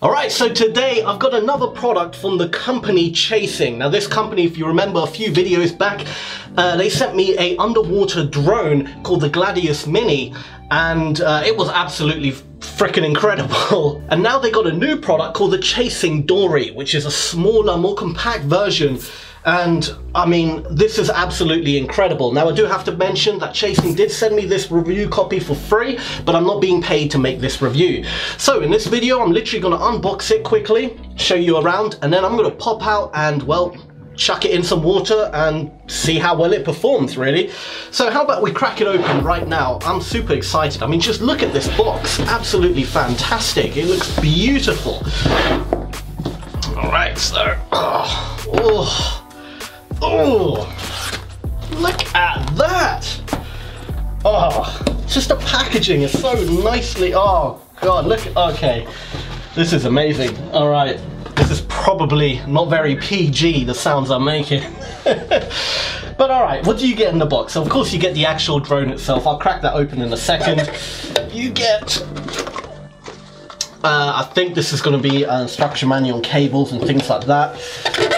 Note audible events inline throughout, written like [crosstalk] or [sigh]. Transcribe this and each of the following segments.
Alright, so today I've got another product from the company Chasing. Now this company, if you remember a few videos back, uh, they sent me a underwater drone called the Gladius Mini and uh, it was absolutely freaking incredible. [laughs] And now they got a new product called the Chasing Dory, which is a smaller, more compact version and I mean, this is absolutely incredible. Now I do have to mention that Chasing did send me this review copy for free, but I'm not being paid to make this review. So in this video, I'm literally gonna unbox it quickly, show you around, and then I'm gonna pop out and well, chuck it in some water and see how well it performs really. So how about we crack it open right now? I'm super excited. I mean, just look at this box. Absolutely fantastic. It looks beautiful. All right, so, oh, oh. Oh, look at that. Oh, just the packaging is so nicely, oh God, look, okay. This is amazing. All right, probably not very PG, the sounds I'm making. [laughs] but all right, what do you get in the box? Of course you get the actual drone itself. I'll crack that open in a second. You get uh, I think this is going to be an instruction manual on cables and things like that.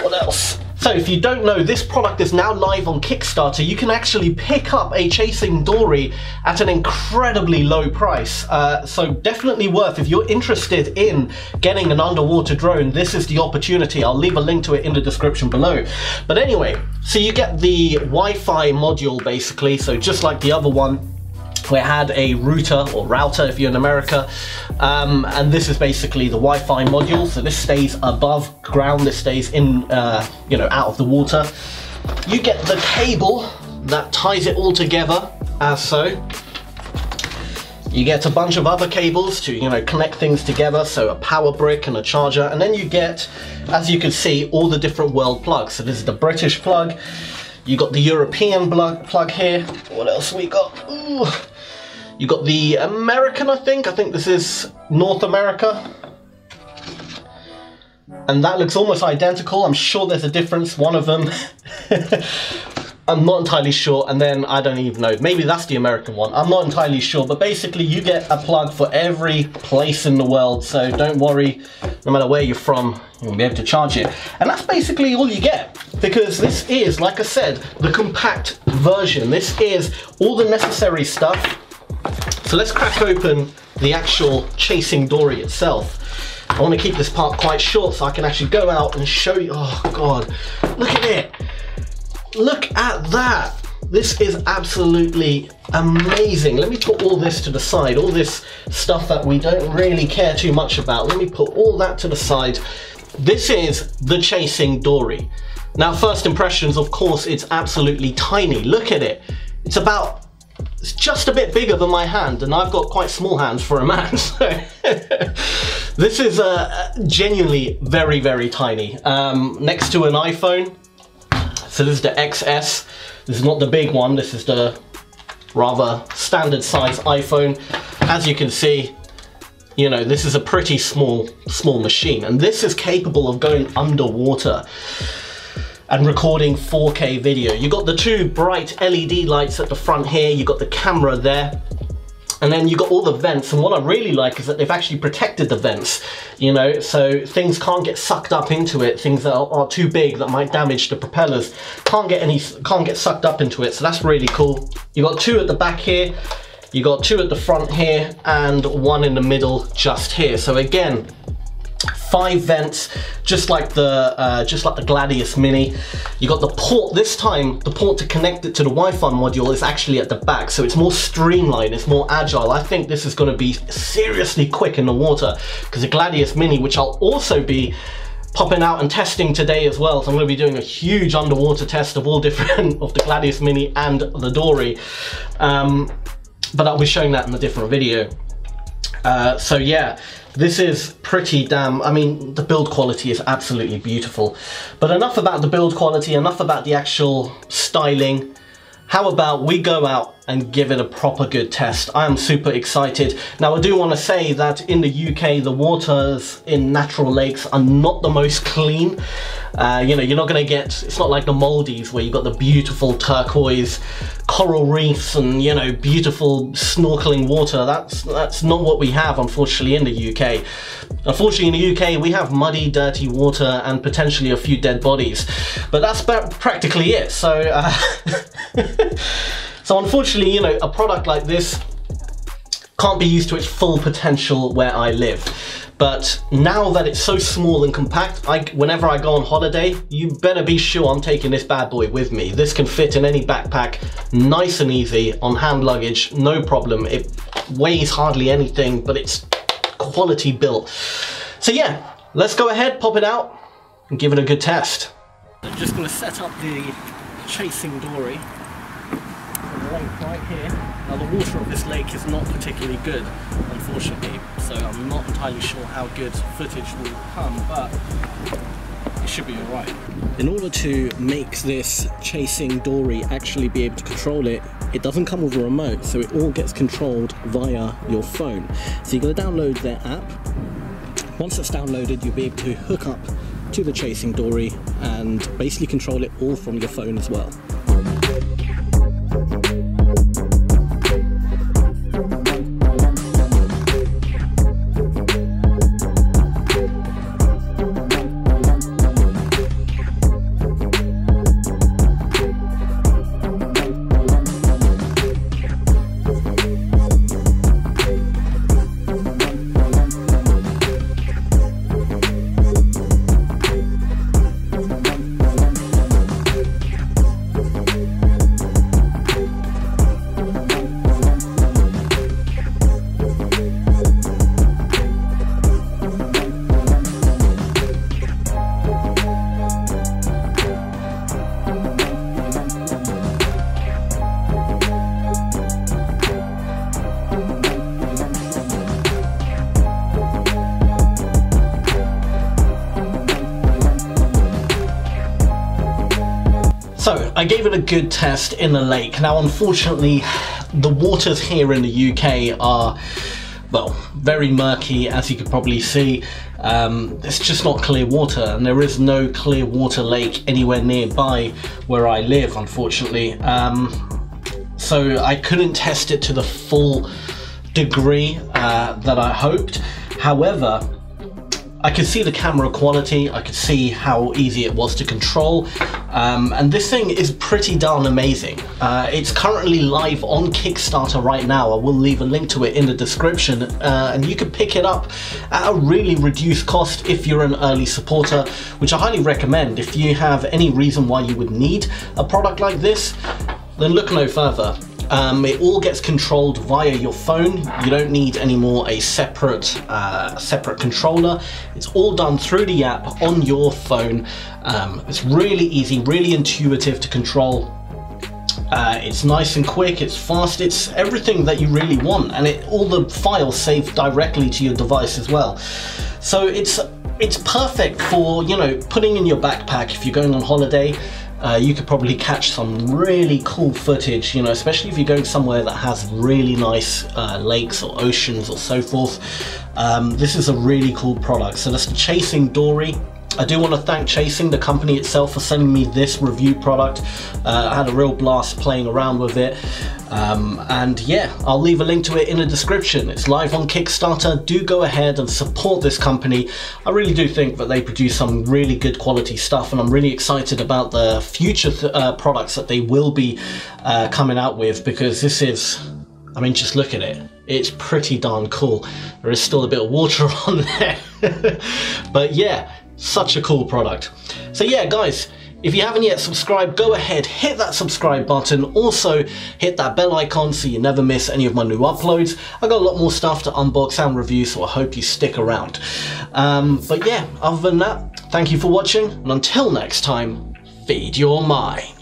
What else? So if you don't know, this product is now live on Kickstarter. You can actually pick up a Chasing Dory at an incredibly low price. Uh, so definitely worth, if you're interested in getting an underwater drone, this is the opportunity. I'll leave a link to it in the description below. But anyway, so you get the Wi-Fi module basically. So just like the other one, we had a router or router if you're in America. Um, and this is basically the Wi-Fi module. So this stays above ground. This stays in uh, you know out of the water. You get the cable that ties it all together as so. You get a bunch of other cables to you know connect things together. So a power brick and a charger. And then you get as you can see all the different world plugs. So this is the British plug. You got the European plug, plug here. What else we got? Ooh. You got the American, I think. I think this is North America. And that looks almost identical. I'm sure there's a difference. One of them. [laughs] I'm not entirely sure. And then I don't even know. Maybe that's the American one. I'm not entirely sure. But basically you get a plug for every place in the world. So don't worry. No matter where you're from, you'll be able to charge it. And that's basically all you get. Because this is, like I said, the compact version. This is all the necessary stuff so let's crack open the actual chasing dory itself. I want to keep this part quite short so I can actually go out and show you. Oh God, look at it. Look at that. This is absolutely amazing. Let me put all this to the side, all this stuff that we don't really care too much about. Let me put all that to the side. This is the Chasing Dory. Now, first impressions, of course, it's absolutely tiny. Look at it. It's about it's just a bit bigger than my hand and I've got quite small hands for a man. [laughs] So this is uh, genuinely very, very tiny. Um, next to an iPhone. So this is the XS. This is not the big one. This is the rather standard size iPhone. As you can see, you know, this is a pretty small, small machine and this is capable of going underwater and recording 4K video. You've got the two bright LED lights at the front here, you've got the camera there, and then you've got all the vents and what I really like is that they've actually protected the vents you know so things can't get sucked up into it things that are, too big that might damage the propellers can't get any can't get sucked up into it so that's really cool you've got two at the back here you have got two at the front here and one in the middle just here so again five vents, just like the uh, just like the Gladius Mini. You got the port this time. The port to connect it to the Wi-Fi module is actually at the back, so it's more streamlined. It's more agile. I think this is going to be seriously quick in the water because the Gladius Mini, which I'll also be popping out and testing today as well. So I'm going to be doing a huge underwater test of all [laughs] different of the Gladius Mini and the Dory. Um, but I'll be showing that in a different video. Uh, so yeah, this is pretty damn, I mean, the build quality is absolutely beautiful. But enough about the build quality, enough about the actual styling. How about we go out and give it a proper good test. I am super excited. Now I do want to say that in the UK the waters in natural lakes are not the most clean. Uh, you know, you're not gonna get, it's not like the Maldives where you've got the beautiful turquoise coral reefs and, you know, beautiful snorkeling water. That's, that's not what we have, unfortunately, in the UK. Unfortunately, in the UK, we have muddy, dirty water and potentially a few dead bodies. But that's about practically it. So, uh, [laughs] so unfortunately, you know, a product like this can't be used to its full potential where I live. But now that it's so small and compact, I, whenever I go on holiday, you better be sure I'm taking this bad boy with me. This can fit in any backpack, nice and easy, on hand luggage, no problem. It weighs hardly anything, but it's quality built. So yeah, let's go ahead, pop it out, and give it a good test. I'm just gonna set up the chasing dory right here. Now the water of this lake is not particularly good, unfortunately, so I'm not entirely sure how good footage will come, but it should be alright. In order to make this chasing dory actually be able to control it, it doesn't come with a remote, so it all gets controlled via your phone. So you're going to download their app. Once it's downloaded, you'll be able to hook up to the chasing dory and basically control it all from your phone as well. So I gave it a good test in the lake. Now unfortunately the waters here in the UK are well, very murky as you could probably see. Um, it's just not clear water and there is no clear water lake anywhere nearby where I live unfortunately. Um, so I couldn't test it to the full degree uh, that I hoped. However, I could see the camera quality, I could see how easy it was to control, um, and this thing is pretty darn amazing. Uh, it's currently live on Kickstarter right now, I will leave a link to it in the description, uh, and you can pick it up at a really reduced cost if you're an early supporter, which I highly recommend. If you have any reason why you would need a product like this, then look no further. Um, it all gets controlled via your phone. You don't need any more a separate, uh, separate controller. It's all done through the app on your phone. Um, it's really easy, really intuitive to control. Uh, it's nice and quick, it's fast, it's everything that you really want, and it, all the files save directly to your device as well. So it's it's perfect for you know putting in your backpack if you're going on holiday uh, you could probably catch some really cool footage, you know, especially if you're going somewhere that has really nice uh, lakes or oceans or so forth. Um, this is a really cool product. So that's the Chasing Dory. I do want to thank Chasing, the company itself, for sending me this review product. Uh, I had a real blast playing around with it. Um, and yeah, I'll leave a link to it in the description. It's live on Kickstarter. Do go ahead and support this company. I really do think that they produce some really good quality stuff and I'm really excited about the future th uh, products that they will be uh, coming out with because this is, I mean, just look at it. It's pretty darn cool. There is still a bit of water [laughs] on there. but yeah, such a cool product. So yeah, guys, if you haven't yet subscribed, go ahead, hit that subscribe button. Also, hit that bell icon so you never miss any of my new uploads. I got a lot more stuff to unbox and review, so I hope you stick around. Um, but yeah, other than that, thank you for watching, and until next time, feed your mind.